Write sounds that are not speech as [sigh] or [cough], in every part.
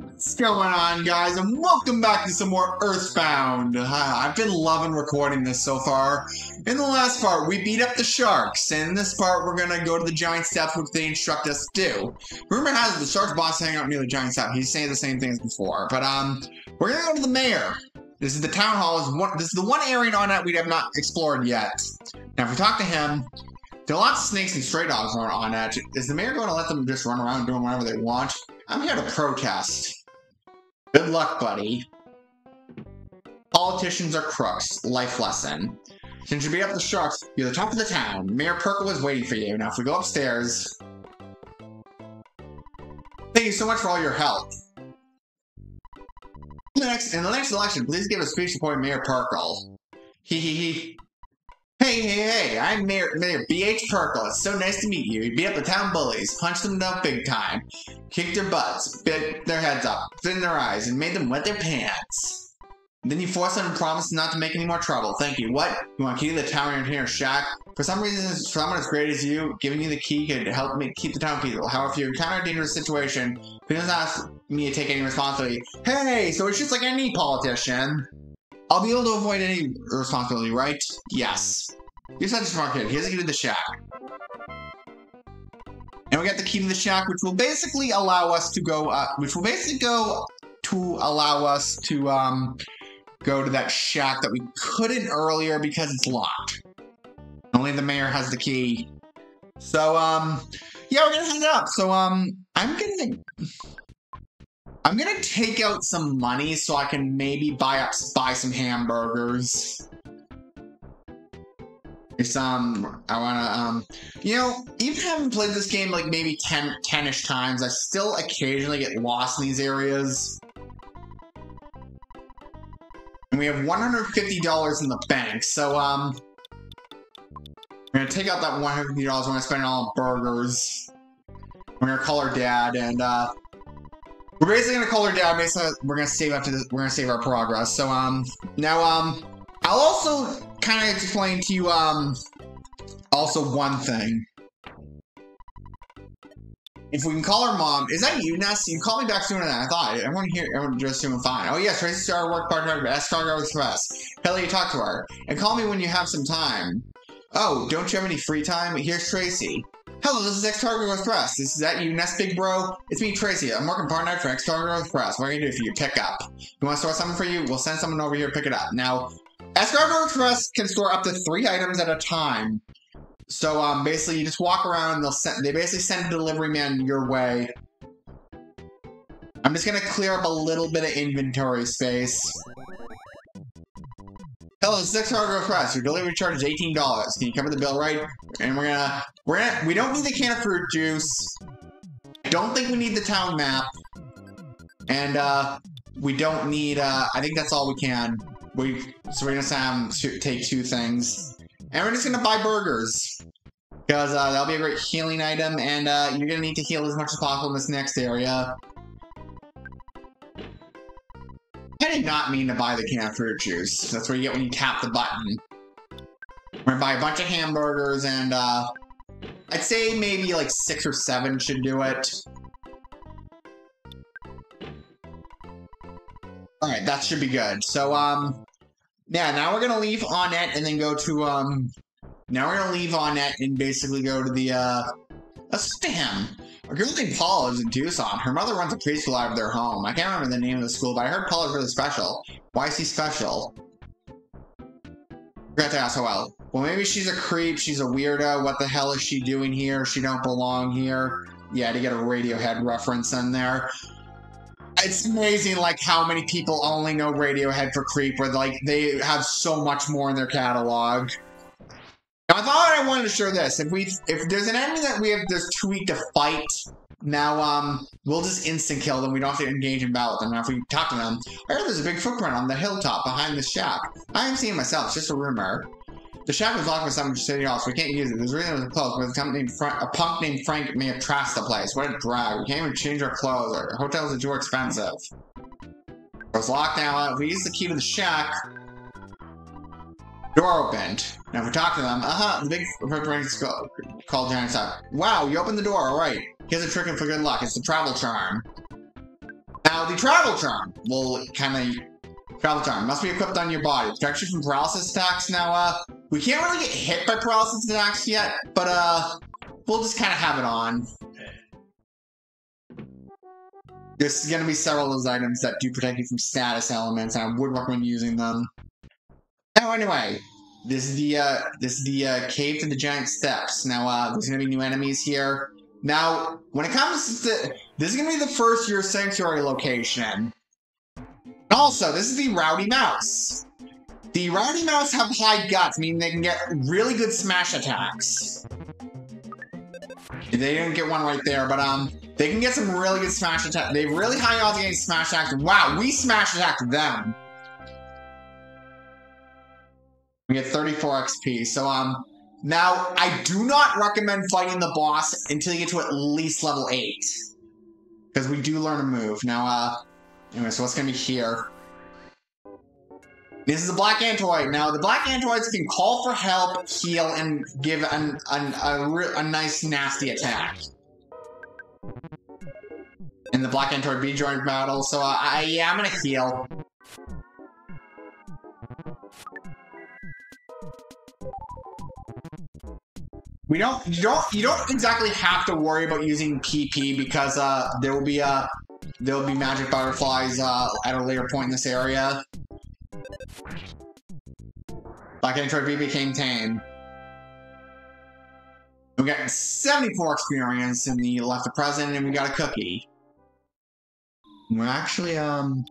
What's going on, guys, and welcome back to some more Earthbound. [laughs] I've been loving recording this so far. In the last part, we beat up the sharks, and in this part, we're gonna go to the giant steps, which they instruct us to do. Rumor has it the shark's boss hanging out near the giant step. He's saying the same thing as before, but um, we're gonna go to the mayor. This is the town hall. Is one. This is the one area on it we have not explored yet. Now, if we talk to him, are lots of snakes and stray dogs are on, on that. Is the mayor going to let them just run around doing whatever they want? I'm here to protest. Good luck, buddy. Politicians are crooks. Life lesson. Since you beat up the sharks, you're the top of the town. Mayor Pirkle is waiting for you. Now, if we go upstairs... Thank you so much for all your help. In the next, in the next election, please give a speech supporting Mayor Pirkle. Hee hee hee. Hey, hey, hey, I'm Mayor, Mayor B.H. Pirkle. It's so nice to meet you. You beat up the town bullies, punched them up big time, kicked their butts, bit their heads up, spit in their eyes, and made them wet their pants. Then you forced them to promise not to make any more trouble. Thank you. What? You want to the town in here, shack? For some reason, someone as great as you, giving you the key could help me keep the town peaceful. However, if you encounter a dangerous situation, please don't ask me to take any responsibility. Hey, so it's just like any politician. I'll be able to avoid any responsibility, right? Yes. You said smart kid. The key to the shack. And we got the key to the shack, which will basically allow us to go, uh, which will basically go to allow us to, um, go to that shack that we couldn't earlier because it's locked. Only the mayor has the key. So, um, yeah, we're gonna hang up. So, um, I'm gonna I'm gonna take out some money so I can maybe buy up buy some hamburgers. It's um I wanna um you know, even having played this game like maybe 10 10-ish times, I still occasionally get lost in these areas. And we have $150 in the bank, so um we're gonna take out that $150, we're gonna spend it all on burgers. We're gonna call our dad and uh we're basically gonna call her dad. Basically, we're gonna save after this. We're gonna save our progress. So um, now um, I'll also kind of explain to you um, also one thing. If we can call her mom, is that you, Ness? You called me back sooner than I thought. Everyone here, everyone just doing fine. Oh yes, Tracy Star work partner of Escargo Express. Kelly, you talk to her and call me when you have some time. Oh, don't you have any free time? Here's Tracy. Hello, this is Escargo Express. This is that you, Ness Big Bro? It's me, Tracy. I'm working part-time for Escargo Express. What are you gonna do for you? Pick up. You want to store something for you? We'll send someone over here to pick it up. Now, Escargo Express can store up to three items at a time. So, um, basically, you just walk around and they'll send, they basically send a delivery man your way. I'm just gonna clear up a little bit of inventory space. Hello, six cargo express. Your delivery charge is eighteen dollars. Can you cover the bill, right? And we're gonna, we're gonna, we don't need the can of fruit juice. I don't think we need the town map. And uh, we don't need. Uh, I think that's all we can. We so we're gonna um, take two things, and we're just gonna buy burgers because uh, that'll be a great healing item, and uh, you're gonna need to heal as much as possible in this next area. I did not mean to buy the can of fruit juice. That's what you get when you tap the button. We're gonna buy a bunch of hamburgers and, uh, I'd say maybe like six or seven should do it. Alright, that should be good. So, um, yeah, now we're gonna leave Onett and then go to, um, now we're gonna leave Onett and basically go to the, uh, to him. A girl named Paula lives in Twoson. Her mother runs a preschool out of their home. I can't remember the name of the school, but I heard Paula's really special. Why is he special? Forgot to ask how well. Well, maybe she's a creep. She's a weirdo. What the hell is she doing here? She don't belong here. Yeah, to get a Radiohead reference in there. It's amazing, like, how many people only know Radiohead for Creep, where, like, they have so much more in their catalog. I thought I wanted to show this. If we, if there's an enemy that we have, there's too weak to fight. Now, um, we'll just instant kill them. We don't have to engage in battle with them. Now, if we talk to them, I heard there's a big footprint on the hilltop behind the shack. I haven't seen it myself. It's just a rumor. The shack was locked by some city so We can't use it. There's a reason it was but a, company named Frank, a punk named Frank may have trashed the place. What a drag. We can't even change our clothes. Our hotels are too expensive. It was locked now. If we use the key to the shack, Door opened. Now if we talk to them, uh-huh, the big footprints called Giant Step. Wow, you opened the door, alright. Here's a trick for good luck. It's the travel charm. Now, the travel charm will kind of travel charm must be equipped on your body. Protects you from paralysis attacks. Now, uh, we can't really get hit by paralysis attacks yet, but uh, we'll just kind of have it on. There's going to be several of those items that do protect you from status elements, and I would recommend using them. Now, anyway, this is the uh, this is the uh, cave to the giant steps. Now, uh, there's to be new enemies here. Now, when it comes to this is to be the first year sanctuary location. Also, this is the Rowdy Mouse. The Rowdy Mouse have high guts, meaning they can get really good smash attacks. They didn't get one right there, but um, they can get some really good smash attacks. They really high odds against smash attacks. Wow, we smash attacked them. We get 34 XP. So um, now I do not recommend fighting the boss until you get to at least level eight, because we do learn a move. Now uh, anyway, so what's gonna be here? This is a black antoid. Now, the black antoids can call for help, heal, and give an, an, a, a nice, nasty attack. In the black antoid B joint battle, so uh, I, yeah, I'm gonna heal. We don't, you don't, you don't exactly have to worry about using PP because uh, there will be uh, there will be magic butterflies uh, at a later point in this area. Black Antoid B became tame. We got 74 experience in the left of present, and we got a cookie. We're actually, um...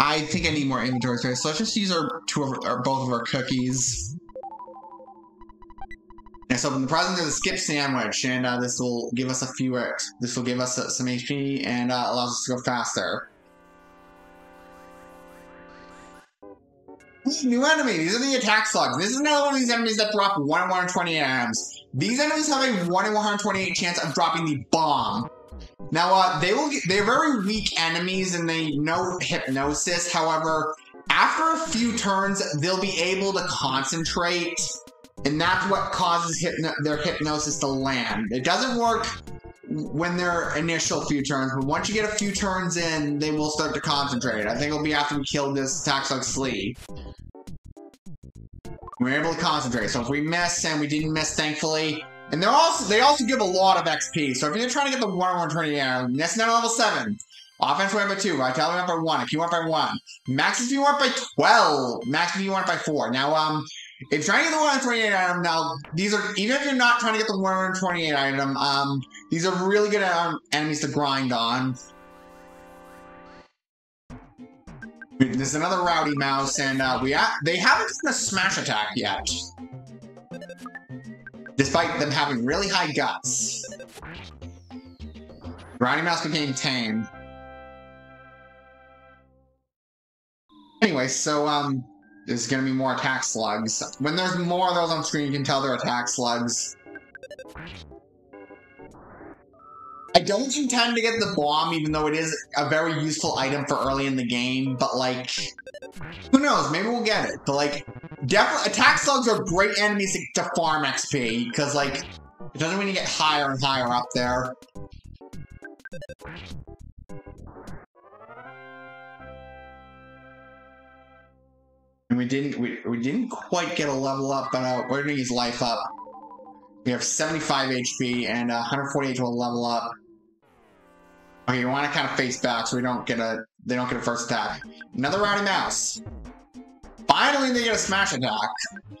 I think I need more inventory space, so let's just use our two of our, both of our cookies. And so the present there's a skip sandwich, and uh, this will give us a few, this will give us uh, some HP and uh, allows us to go faster. New enemy. These are the attack slugs. This is another one of these enemies that drop 1 in 128 items. These enemies have a 1 in 128 chance of dropping the bomb. Now, uh, they will get, they're very weak enemies and they know hypnosis. However, after a few turns, they'll be able to concentrate, and that's what causes hypno their hypnosis to land. It doesn't work when they're initial few turns, but once you get a few turns in, they will start to concentrate. I think it'll be after we kill this slug Slee. We're able to concentrate. So if we miss, and we didn't miss, thankfully, and they're also they also give a lot of XP. So if you're trying to get the 1 120 air, that's not level 7. Offense went by 2, Vitality went by 1, If you went by 1. Max if you went by 12. Max if you went by 4. Now, um, if trying to get the 128 item, now, these are, even if you're not trying to get the 128 item, um, these are really good um, enemies to grind on. There's another Rowdy Mouse, and uh, we ha they haven't done a smash attack yet. Despite them having really high guts. Rowdy Mouse became tame. Anyway, so, um, there's gonna be more attack slugs. When there's more of those on screen, you can tell they're attack slugs. I don't intend to get the bomb, even though it is a very useful item for early in the game, but like, who knows, maybe we'll get it. But like, definitely, attack slugs are great enemies to, to farm XP, because like, it doesn't mean you get higher and higher up there. We didn't, we, we didn't quite get a level up, but uh, we're gonna use life up. We have 75 HP and uh, 148 to a level up. Okay, you want to kind of face back so we don't get a they don't get a first attack. Another Rowdy Mouse. Finally, they get a smash attack.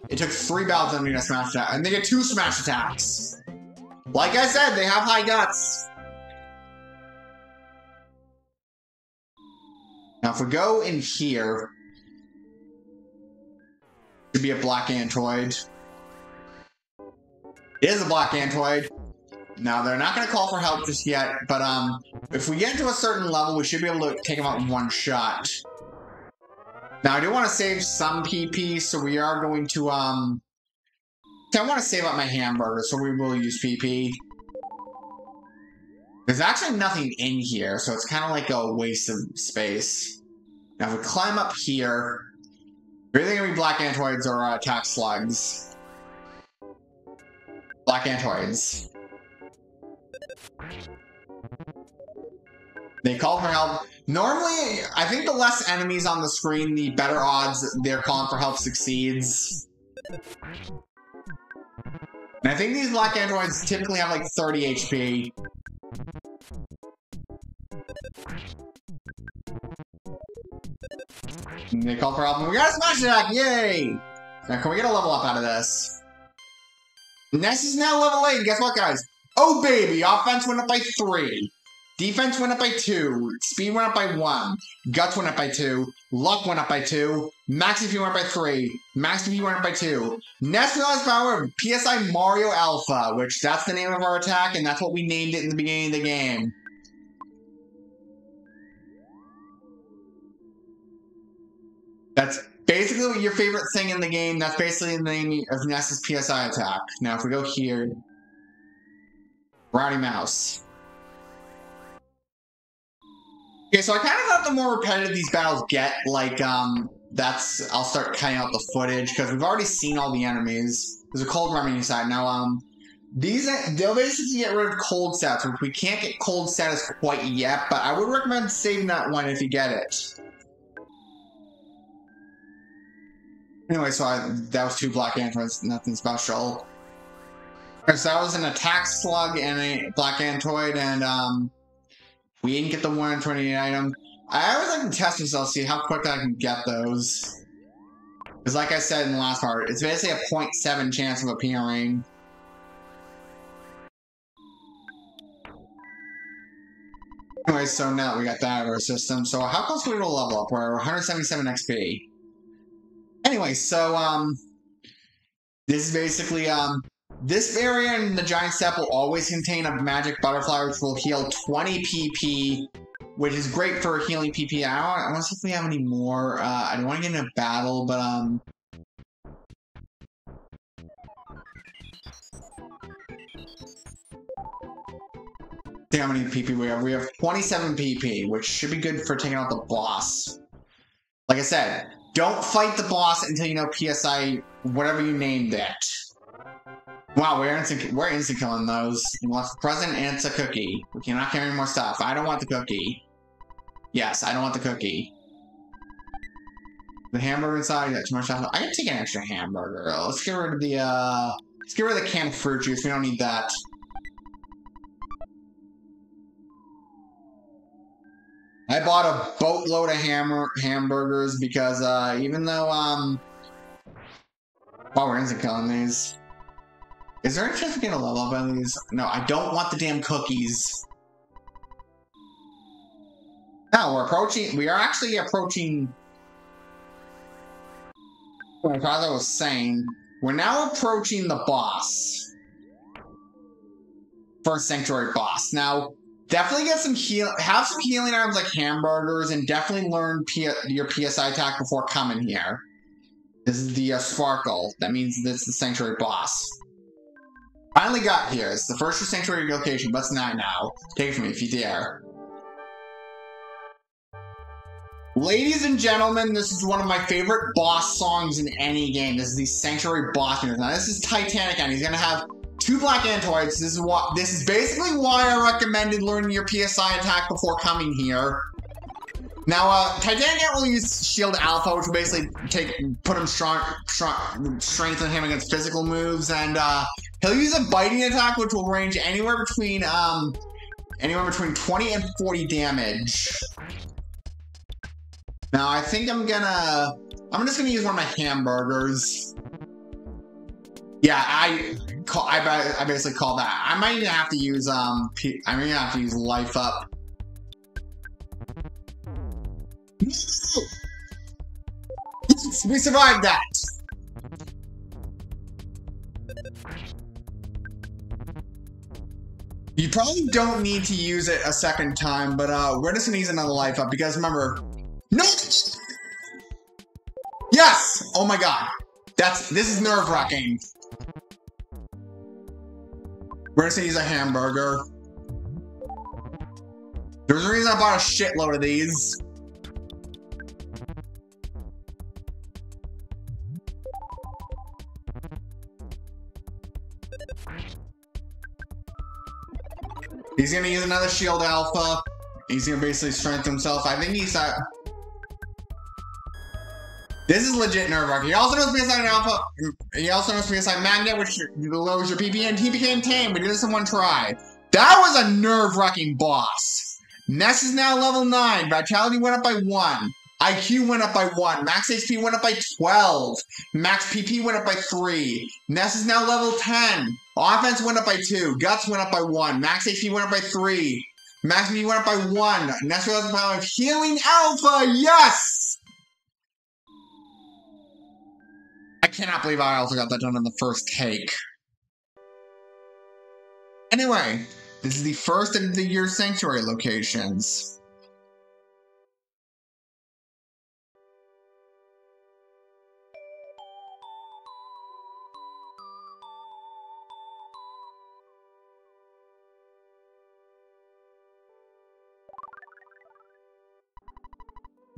It took three battles to get a smash attack, and they get two smash attacks. Like I said, they have high guts. Now, if we go in here, to be a black antoid. It is a black antoid. Now, they're not going to call for help just yet, but um, if we get to a certain level, we should be able to take them out in one shot. Now, I do want to save some PP, so we are going to, um... I want to save up my hamburger, so we will use PP. There's actually nothing in here, so it's kind of like a waste of space. Now, if we climb up here, are going to be black antoids or uh, attack slugs. Black antoids. They call for help. Normally, I think the less enemies on the screen, the better odds their calling for help succeeds. And I think these black antoids typically have like 30 HP. They call help, we got a smash attack! Yay! Now, can we get a level up out of this? Ness is now level 8, guess what, guys? Oh, baby! Offense went up by 3. Defense went up by 2. Speed went up by 1. Guts went up by 2. Luck went up by 2. Max EP went up by 3. Max EP went up by 2. Ness realized power of PSI Mario Alpha, which that's the name of our attack, and that's what we named it in the beginning of the game. That's basically your favorite thing in the game. That's basically the name of Ness's PSI attack. Now, if we go here, Rowdy Mouse. Okay, so I kind of thought the more repetitive these battles get, like, um, that's, I'll start cutting out the footage, because we've already seen all the enemies. There's a cold remedy side. Now, um, these, they'll basically get rid of cold stats, which we can't get cold status quite yet, but I would recommend saving that one if you get it. Anyway, so I, that was two black antoids, nothing special. So that was an attack slug and a black antoid, and um, we didn't get the 128 item. I always like to test myself, see how quick I can get those. Because like I said in the last part, it's basically a 0.7 chance of appearing. Anyway, so now we got that out of our system. So how close are we to level up? We're 177 XP. Anyway, so um, this is basically um, this area in the giant step will always contain a magic butterfly which will heal 20 PP, which is great for healing PP. I don't, I want to see if we have any more. Uh, I don't want to get in a battle, but um. See how many PP we have. We have 27 PP, which should be good for taking out the boss. Like I said, don't fight the boss until you know PSI, whatever you named it. Wow, we're instant, we're instant killing those. You want the present and it's a cookie. We cannot carry more stuff. I don't want the cookie. Yes, I don't want the cookie. The hamburger inside, got too much stuff. I can take an extra hamburger. Let's get rid of the, uh... Let's get rid of the canned fruit juice. We don't need that. I bought a boatload of hammer hamburgers because uh, even though um, wow, we're instant killing these. Is there chance we get a level up on these? No, I don't want the damn cookies. Now we're approaching. We are actually approaching. What I thought I was saying. We're now approaching the boss. First sanctuary boss. Now, definitely get some heal, have some healing items like hamburgers, and definitely learn P your PSI attack before coming here. This is the uh, Sparkle. That means this is the Sanctuary boss. Finally got here. It's the first Sanctuary location, but it's not now. Take it from me if you dare. Ladies and gentlemen, this is one of my favorite boss songs in any game. This is the Sanctuary boss music. Now, this is Titanic, and he's gonna have two black antoids. This is what this is basically why I recommended learning your PSI attack before coming here. Now, uh, Titanic will use Shield Alpha, which will basically take put him strong, strong, strengthen him against physical moves, and uh, he'll use a biting attack, which will range anywhere between um, anywhere between 20 and 40 damage. Now, I think I'm gonna, I'm just gonna use one of my hamburgers. Yeah, I call, I, I basically call that. I might even have to use um, P, I might have to use life up. Yes, we survived that. You probably don't need to use it a second time, but uh, we're just gonna use another life up because remember, no. Yes. Oh my god. That's this is nerve wracking. We're gonna say he's a hamburger. There's a reason I bought a shitload of these. He's gonna use another shield alpha. He's gonna basically strengthen himself. I think he's uh This is legit nerve wracking. He also knows PSI Alpha. He also knows PSI Magnet, which lowers your PP, and he became tame, but he does this in one try. That was a nerve wracking boss. Ness is now level 9. Vitality went up by 1. IQ went up by 1. Max HP went up by 12. Max PP went up by 3. Ness is now level 10. Offense went up by 2. Guts went up by 1. Max HP went up by 3. Max HP went up by 1. Ness has the power of Healing Alpha. Yes! I cannot believe I also got that done in the first take. Anyway, this is the first of the year sanctuary locations.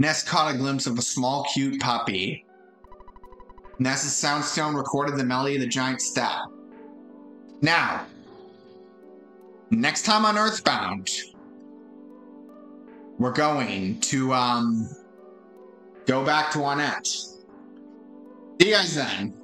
Ness caught a glimpse of a small, cute puppy. Ness's soundstone recorded the melody of the giant step. Now, next time on Earthbound, we're going to um go back to Onett. See you guys then.